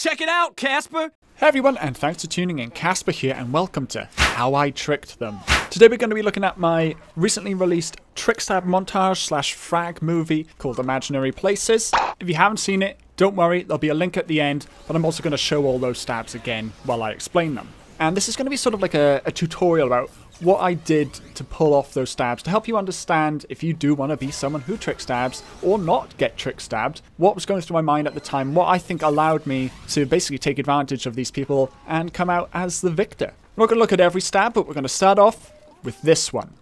Check it out, Casperr! Hey everyone, and thanks for tuning in. Casperr here, and welcome to How I Tricked Them. Today we're going to be looking at my recently released trick stab montage slash frag movie called Imaginary Places. If you haven't seen it, don't worry, there'll be a link at the end, but I'm also going to show all those stabs again while I explain them. And this is going to be sort of like a, a tutorial about what I did to pull off those stabs to help you understand if you do want to be someone who trick stabs or not get trick stabbed, what was going through my mind at the time, what I think allowed me to basically take advantage of these people and come out as the victor. We're not going to look at every stab, but we're going to start off with this one.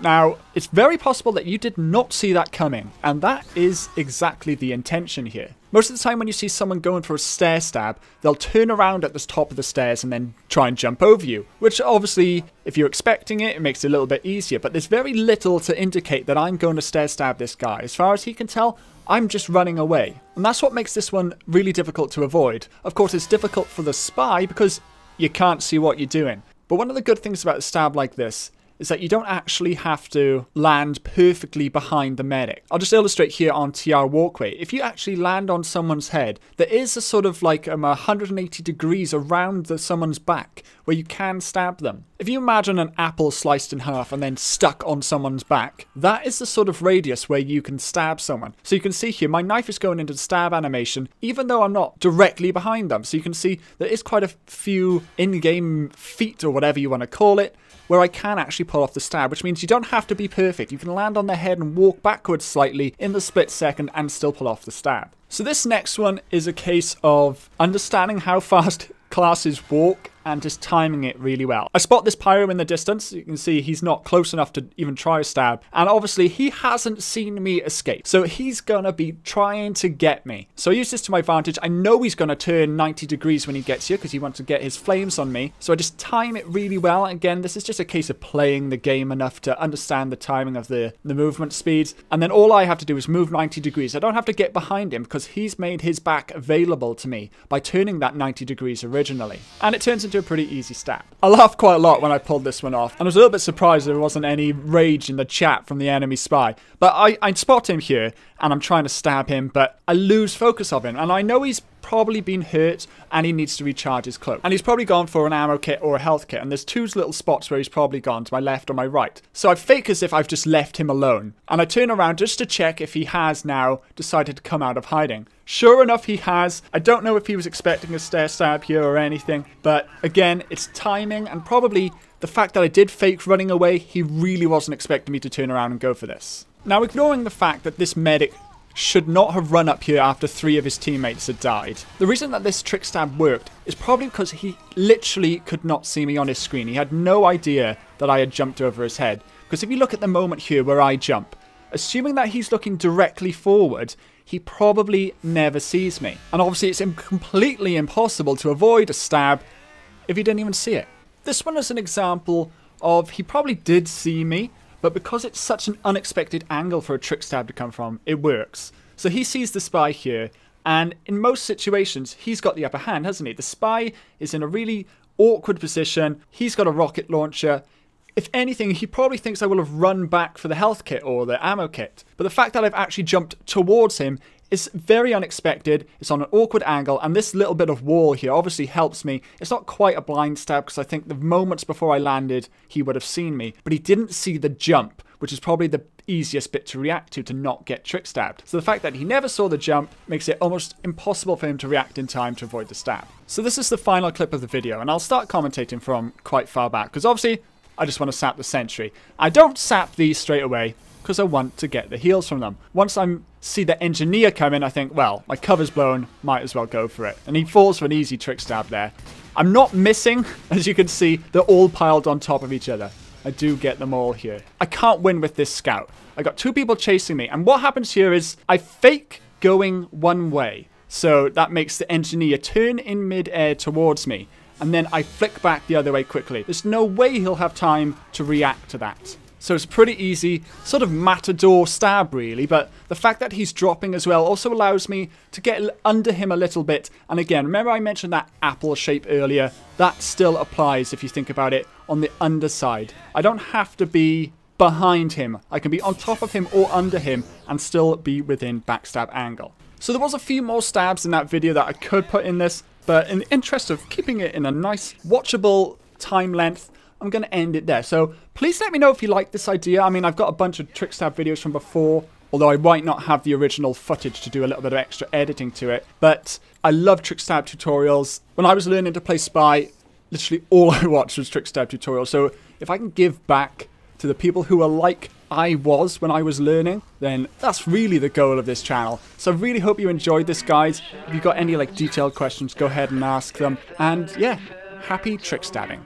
Now, it's very possible that you did not see that coming, and that is exactly the intention here. Most of the time when you see someone going for a stair stab, they'll turn around at the top of the stairs and then try and jump over you, which obviously, if you're expecting it, it makes it a little bit easier, but there's very little to indicate that I'm going to stair stab this guy. As far as he can tell, I'm just running away. And that's what makes this one really difficult to avoid. Of course, it's difficult for the spy because you can't see what you're doing. But one of the good things about a stab like this is that you don't actually have to land perfectly behind the medic. I'll just illustrate here on TR Walkway. If you actually land on someone's head, there is a sort of like um, 180 degrees around the, someone's back where you can stab them. If you imagine an apple sliced in half and then stuck on someone's back, that is the sort of radius where you can stab someone. So you can see here, my knife is going into the stab animation, even though I'm not directly behind them. So you can see there is quite a few in-game feet or whatever you want to call it where I can actually pull off the stab, which means you don't have to be perfect. You can land on their head and walk backwards slightly in the split second and still pull off the stab. So this next one is a case of understanding how fast classes walk and just timing it really well. I spot this pyro in the distance. You can see he's not close enough to even try a stab. And obviously he hasn't seen me escape. So he's gonna be trying to get me. So I use this to my advantage. I know he's gonna turn 90 degrees when he gets here because he wants to get his flames on me. So I just time it really well. Again, this is just a case of playing the game enough to understand the timing of the, the movement speeds. And then all I have to do is move 90 degrees. I don't have to get behind him because he's made his back available to me by turning that 90 degrees originally. And it turns into a pretty easy stab. I laughed quite a lot when I pulled this one off, and I was a little bit surprised there wasn't any rage in the chat from the enemy spy. But I, I spot him here, and I'm trying to stab him, but I lose focus of him, and I know he's probably been hurt and he needs to recharge his cloak. And he's probably gone for an ammo kit or a health kit. And there's two little spots where he's probably gone to my left or my right. So I fake as if I've just left him alone. And I turn around just to check if he has now decided to come out of hiding. Sure enough, he has. I don't know if he was expecting a stair stab here or anything. But again, it's timing and probably the fact that I did fake running away, he really wasn't expecting me to turn around and go for this. Now, ignoring the fact that this medic should not have run up here after three of his teammates had died. The reason that this trick stab worked is probably because he literally could not see me on his screen. He had no idea that I had jumped over his head. Because if you look at the moment here where I jump, assuming that he's looking directly forward, he probably never sees me. And obviously it's completely impossible to avoid a stab if he didn't even see it. This one is an example of he probably did see me, but because it's such an unexpected angle for a trick stab to come from, it works. So he sees the spy here, and in most situations, he's got the upper hand, hasn't he? The spy is in a really awkward position. He's got a rocket launcher. If anything, he probably thinks I will have run back for the health kit or the ammo kit. But the fact that I've actually jumped towards him it's very unexpected, it's on an awkward angle, and this little bit of wall here obviously helps me. It's not quite a blind stab because I think the moments before I landed, he would have seen me, but he didn't see the jump, which is probably the easiest bit to react to to not get trick stabbed. So the fact that he never saw the jump makes it almost impossible for him to react in time to avoid the stab. So this is the final clip of the video, and I'll start commentating from quite far back, because obviously I just want to sap the sentry. I don't sap these straight away because I want to get the heals from them. Once I see the engineer come in, I think, well, my cover's blown, might as well go for it. And he falls for an easy trick stab there. I'm not missing, as you can see, they're all piled on top of each other. I do get them all here. I can't win with this scout. I got two people chasing me, and what happens here is I fake going one way. So that makes the engineer turn in mid-air towards me, and then I flick back the other way quickly. There's no way he'll have time to react to that. So it's pretty easy, sort of matador stab really, but the fact that he's dropping as well also allows me to get under him a little bit. And again, remember I mentioned that apple shape earlier? That still applies if you think about it on the underside. I don't have to be behind him. I can be on top of him or under him and still be within backstab angle. So there was a few more stabs in that video that I could put in this, but in the interest of keeping it in a nice, watchable time length, I'm going to end it there. So please let me know if you like this idea. I mean, I've got a bunch of Trickstab videos from before, although I might not have the original footage to do a little bit of extra editing to it. But I love Trickstab tutorials. When I was learning to play Spy, literally all I watched was Trickstab tutorials. So if I can give back to the people who are like I was when I was learning, then that's really the goal of this channel. So I really hope you enjoyed this, guys. If you've got any like detailed questions, go ahead and ask them. And yeah, happy trick stabbing.